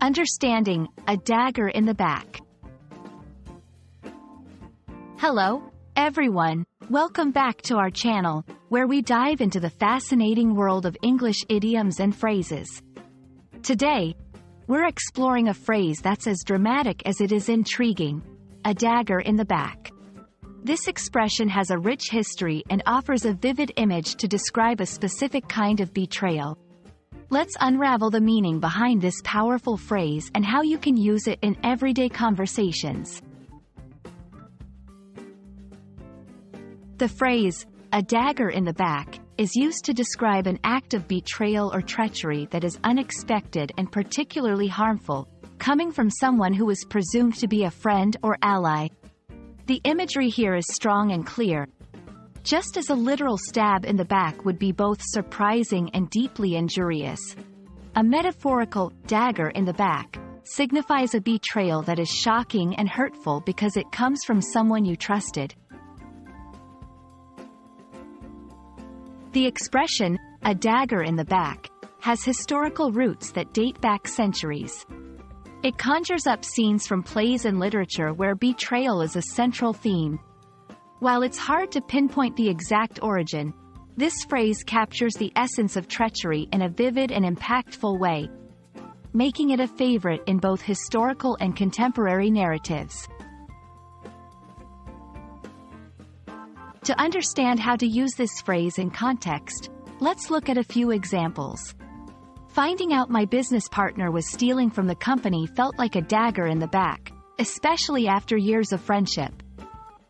Understanding a dagger in the back. Hello, everyone. Welcome back to our channel, where we dive into the fascinating world of English idioms and phrases. Today, we're exploring a phrase that's as dramatic as it is intriguing a dagger in the back. This expression has a rich history and offers a vivid image to describe a specific kind of betrayal. Let's unravel the meaning behind this powerful phrase and how you can use it in everyday conversations. The phrase, a dagger in the back, is used to describe an act of betrayal or treachery that is unexpected and particularly harmful, coming from someone who is presumed to be a friend or ally. The imagery here is strong and clear, just as a literal stab in the back would be both surprising and deeply injurious. A metaphorical dagger in the back signifies a betrayal that is shocking and hurtful because it comes from someone you trusted. The expression, a dagger in the back, has historical roots that date back centuries. It conjures up scenes from plays and literature where betrayal is a central theme, while it's hard to pinpoint the exact origin, this phrase captures the essence of treachery in a vivid and impactful way, making it a favorite in both historical and contemporary narratives. To understand how to use this phrase in context, let's look at a few examples. Finding out my business partner was stealing from the company felt like a dagger in the back, especially after years of friendship.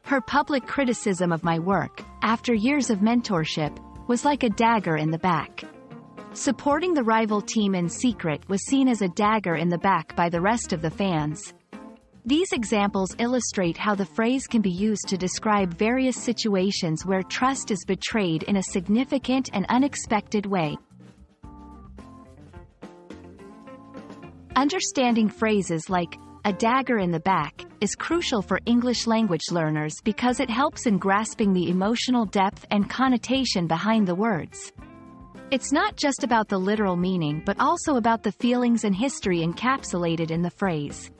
Her public criticism of my work, after years of mentorship, was like a dagger in the back. Supporting the rival team in secret was seen as a dagger in the back by the rest of the fans. These examples illustrate how the phrase can be used to describe various situations where trust is betrayed in a significant and unexpected way. Understanding phrases like, a dagger in the back, is crucial for English language learners because it helps in grasping the emotional depth and connotation behind the words. It's not just about the literal meaning but also about the feelings and history encapsulated in the phrase.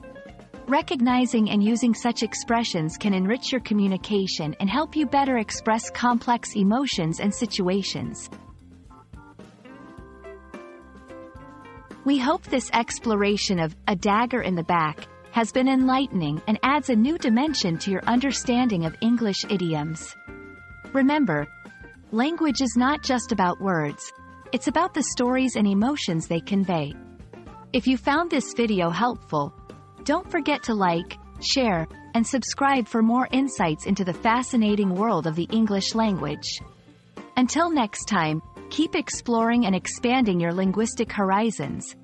Recognizing and using such expressions can enrich your communication and help you better express complex emotions and situations. We hope this exploration of a dagger in the back has been enlightening and adds a new dimension to your understanding of English idioms. Remember, language is not just about words, it's about the stories and emotions they convey. If you found this video helpful, don't forget to like, share, and subscribe for more insights into the fascinating world of the English language. Until next time, keep exploring and expanding your linguistic horizons.